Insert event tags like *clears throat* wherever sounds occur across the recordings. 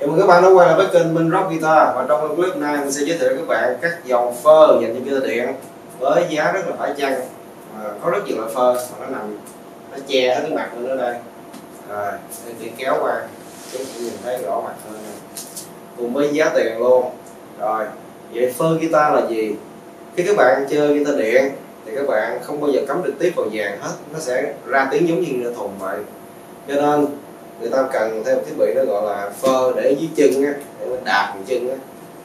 Chào mừng các bạn đã quay lại với kênh Minh Rock Guitar. Và trong clip này, mình sẽ giới thiệu các bạn các dòng phơ dành cho guitar điện với giá rất là phải chăng. Và có rất nhiều loại phơ, mà nó nằm, nó che hết cái mặt của ở đây. Rồi để chị kéo qua chúng ta nhìn thấy rõ mặt hơn cùng với giá tiền luôn. Rồi, vậy phơ guitar là gì? Khi các bạn chơi guitar điện, thì các bạn không bao giờ cắm trực tiếp vào vàng hết. Nó sẽ ra tiếng giống như thùng vậy. Cho nên người ta cần thêm thiết bị nó gọi là phơ để dưới chân á để nó đạp bằng chân á.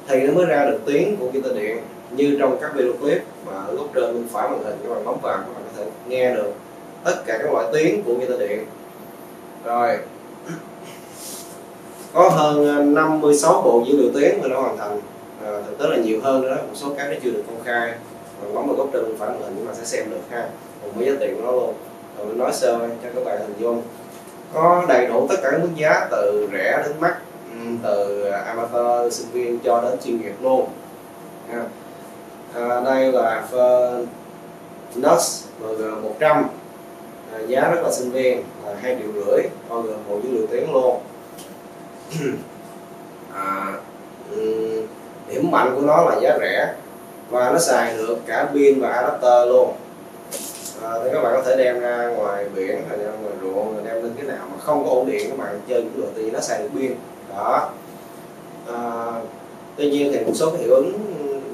Thì nó mới ra được tiếng của guitar điện như trong các video clip mà ở góc trên bên phải màn hình các bạn bấm vào các bạn có thể nghe được tất cả các loại tiếng của guitar điện. Rồi. *clears throat* Có hơn à, 56 bộ dữ liệu tiếng mà nó hoàn thành. À, thực tế là nhiều hơn nữa đó một số cái nó chưa được công khai. Bạn bấm vào góc trên bên phải màn hình nhưng mà sẽ xem được ha. Cùng với giá tiền của nó luôn. Rồi mình nói sơ cho các bạn hình dung có đầy đủ tất cả các mức giá từ rẻ đến mắc ừ, từ amateur sinh viên cho đến chuyên nghiệp luôn. À, đây là Nux MG100 à, giá rất là sinh viên là hai triệu rưỡi bao gồm bộ dữ liệu tiếng luôn. *clears throat* À, ừ, điểm mạnh của nó là giá rẻ và nó xài được cả pin và adapter luôn. Ờ, à, thì các bạn có thể đem ra ngoài biển hay ra ngoài ruộng đem lên cái nào mà không có ổn điện các bạn chơi cũng được thì nó xài được pin. Đó. À, tuy nhiên thì một số cái hiệu ứng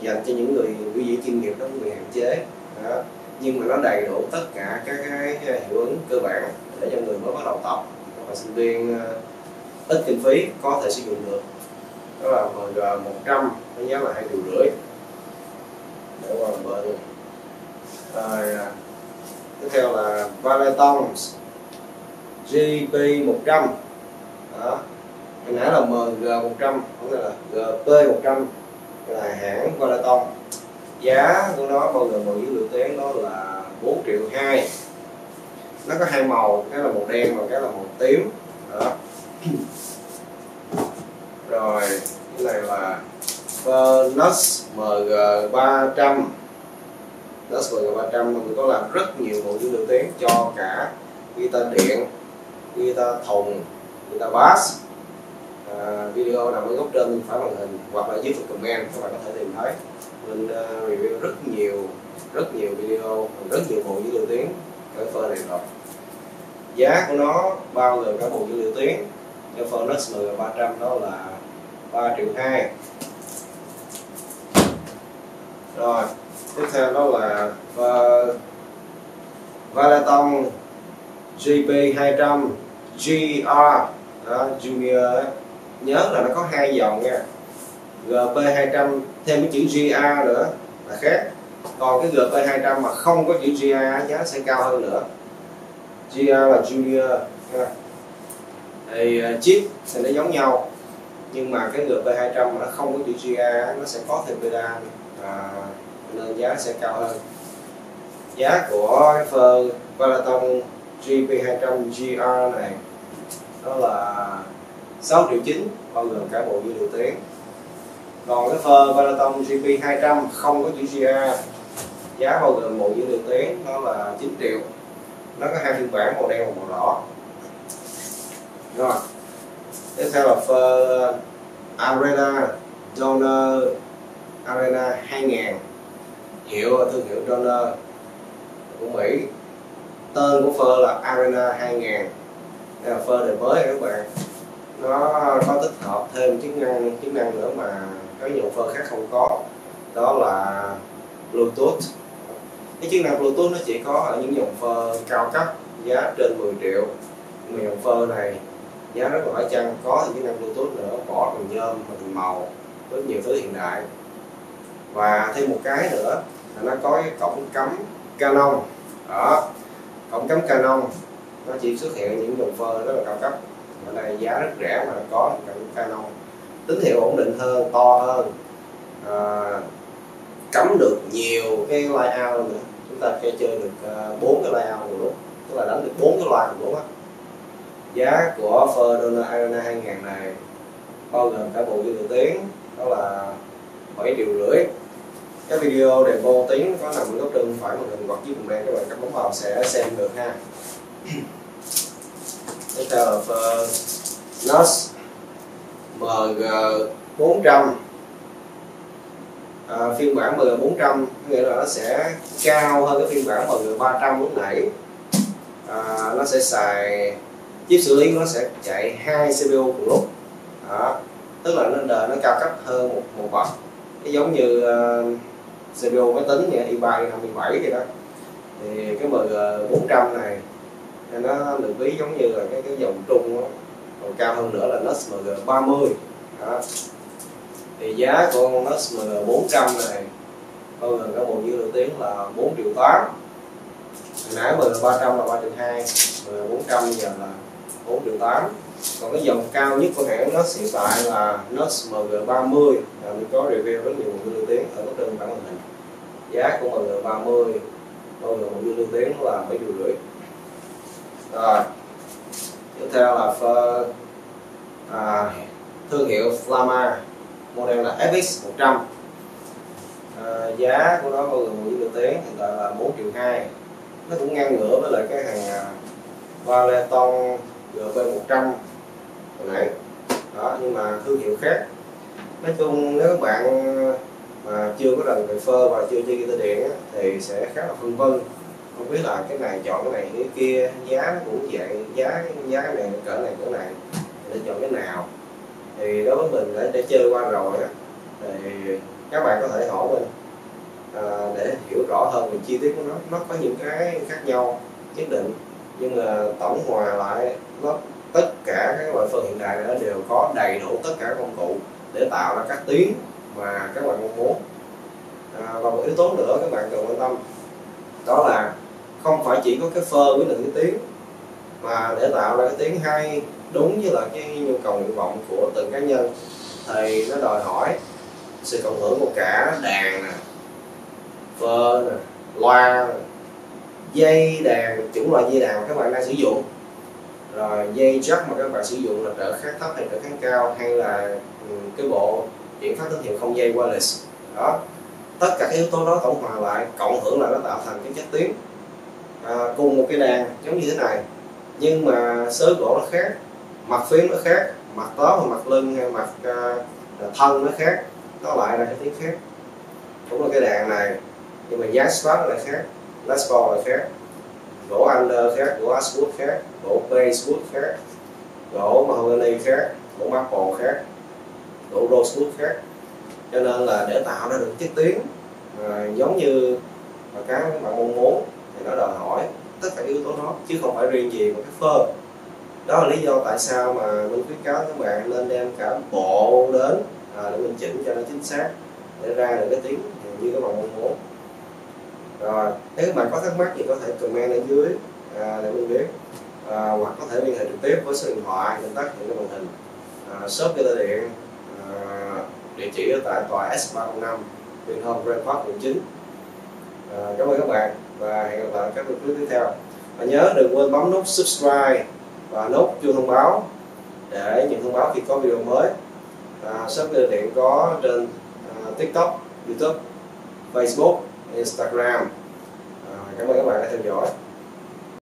dành cho những người biểu diễn chuyên nghiệp đó người hạn chế. Đó. nhưng mà nó đầy đủ tất cả các cái hiệu ứng cơ bản để cho người mới bắt đầu tập. Hoặc sinh viên ờ, ít kinh phí có thể sử dụng được. Đó là MG 100 với giá là hai triệu rưỡi. Để qua bờ luôn rồi à, tiếp theo là Valetons GP 100 đó. Hồi nãy là MG 100 cũng là GP 100 là hãng Valeton giá của nó bao gồm một dữ liệu tiếng đó là 4 triệu 2 nó có hai màu, cái là màu đen và cái là màu tím. Đó. Rồi, cái này là Nux MG300 Nux MG300 mình có làm rất nhiều bộ dữ liệu tiếng cho cả guitar điện guitar thùng guitar bass à, video nằm ở góc trên bên phải màn hình hoặc là dưới phần comment các bạn có thể tìm thấy. Mình uh, review rất nhiều rất nhiều video rất nhiều bộ dữ liệu tiếng cái phơ này rồi. Giá của nó bao gồm cả bộ dữ liệu tiếng cho Furnace MG300 đó là 3 triệu 2 rồi tiếp theo đó là ờ, uh, Valaton GP200 GR đó, Junior ấy. nhớ là nó có hai dòng nha. GP200 thêm cái chữ GR nữa là khác. Còn cái GP200 mà không có chữ GR giá sẽ cao hơn nữa. GR là Junior nha. thì uh, chip thì nó giống nhau. Nhưng mà cái GP200 mà nó không có chữ GR nó sẽ có thêm pedal và nên giá sẽ cao hơn. Giá của cái phơ GP200 GR này đó là 6 triệu 9 bao gồm cả bộ dữ liệu tiếng còn cái phơ Peloton GP200 không có chữ GR giá bao gồm bộ dữ liệu tiếng đó là 9 triệu. Nó có hai phiên bản, màu đen và màu đỏ. Rồi, tiếp theo là phơ Arena Donor Arena 2000 hiệu, thương hiệu Donner của Mỹ. Tên của phơ là Arena 2000 đây là phơ đời mới các bạn. Nó có tích hợp thêm chức năng chức năng nữa mà các dòng phơ khác không có. Đó là Bluetooth. Cái chức năng Bluetooth nó chỉ có ở những dòng phơ cao cấp, giá trên 10 triệu. Mà dòng phơ này, giá rất là phải chăng có thì chức năng Bluetooth nữa, bỏ bằng nhôm, bằng màu, rất nhiều thứ hiện đại và thêm một cái nữa là nó có cái cổng cắm Canon. Đó. Cổng cắm Canon nó chỉ xuất hiện những dòng phơ rất là cao cấp. Ở đây giá rất rẻ mà có cổng Canon. Tín hiệu ổn định hơn to hơn. À, cắm được nhiều cái layout nữa. Chúng ta sẽ chơi được à, bốn cái layout một lúc. Tức là đánh được bốn cái loài một lúc á. Giá của Ferdinand Arena 2000 này bao gồm cả bộ dây tiếng đó là 7 triệu rưỡi cái video demo tiếng có nằm ở góc trên phải màn hình hoặc dưới cùng đen các bạn cắm bấm vào sẽ xem được ha. Tiếp theo là Nos MG400 à, phiên bản MG400 nghĩa là nó sẽ cao hơn cái phiên bản MG300 lúc nãy. À, nó sẽ xài chip xử lý nó sẽ chạy hai CPU cùng lúc. Đó. tức là nó đời nó cao cấp hơn một, một bậc. Cái giống như uh, CPU máy tính như i3 i57 vậy đó thì cái MG400 ờ, này nó được ví giống như là cái cái dòng trung đó. còn cao hơn nữa là NUS MG30 đó. thì giá của con NUS MG400 này bao gồm các bộ dữ liệu tiếng là 4 triệu 8 hồi nãy MG300 là 3 triệu 2 MG400 giờ là 4 triệu 8 còn cái dòng cao nhất của hãng nó hiện tại là NUS MG30 là mình có review rất nhiều một lưu tiếng ở bất đơn bản màn hình. Giá của MG30 bao gồm một lưu tiếng là mấy triệu rưỡi. Rồi tiếp theo là phơ, à, thương hiệu Flama model là FX100 à, giá của nó bao gồm một lưu tiếng hiện tại là 4 triệu 2 nó cũng ngang ngửa với lại cái hàng à, Valeton GP100 hồi nãy đó nhưng mà thương hiệu khác. Nói chung nếu các bạn mà chưa có lần về phơ và chưa chơi guitar điện thì sẽ khá là phân vân. Không biết là cái này chọn cái này cái kia giá cũng vậy giá giá này cỡ này cỡ này để chọn cái nào. Thì đối với mình để, để chơi qua rồi á thì các bạn có thể hỏi mình à, để hiểu rõ hơn về chi tiết của nó. Nó có những cái khác nhau nhất định nhưng mà tổng hòa lại nó tất cả các loại phân hiện đại nó đều có đầy đủ tất cả công cụ để tạo ra các tiếng mà các bạn mong muốn. À, và một yếu tố nữa các bạn cần quan tâm đó là không phải chỉ có cái phơ với định cái tiếng mà để tạo ra cái tiếng hay đúng với là cái nhu cầu nguyện vọng của từng cá nhân thì nó đòi hỏi sự cộng hưởng của cả đàn nè phơ nè loa nè dây đàn chủng loại dây đàn mà các bạn đang sử dụng rồi dây jack mà các bạn sử dụng là trở kháng thấp hay trở kháng cao hay là ừ, cái bộ chuyển phát tín hiệu không dây wireless. Đó. Tất cả các yếu tố đó tổng hòa lại cộng hưởng là nó tạo thành cái chất tiếng à, cùng một cái đàn giống như thế này. Nhưng mà sớ gỗ nó khác mặt phím nó khác mặt tó và mặt lưng hay mặt uh, thân nó khác nó lại là cái tiếng khác. Cũng là cái đàn này nhưng mà giá spot lại khác last ball lại khác gỗ Under khác gỗ Ashwood khác gỗ basewood khác gỗ Mahogany khác gỗ Maple khác gỗ Rosewood khác. Cho nên là để tạo ra được chất tiếng à, giống như mà cái các bạn mong muốn thì nó đòi hỏi tất cả yếu tố đó chứ không phải riêng gì một cái phơ đó là lý do tại sao mà mình khuyến cáo các bạn nên đem cả bộ đến à, để mình chỉnh cho nó chính xác để ra được cái tiếng như các bạn mong muốn rồi nếu bạn có thắc mắc thì có thể comment ở dưới à, để mình biết. À, hoặc có thể liên hệ trực tiếp với số điện thoại mình tắt hiện trên màn hình. À, shop cho điện à, địa chỉ ở tại tòa S305 Viện Home Grand Park quận 9 à, cảm ơn các bạn và hẹn gặp lại các video tiếp theo. Và nhớ đừng quên bấm nút subscribe và nút chuông thông báo để nhận thông báo khi có video mới. À, shop điện có trên à, TikTok, YouTube, Facebook. Instagram. À, cảm ơn các bạn đã theo dõi.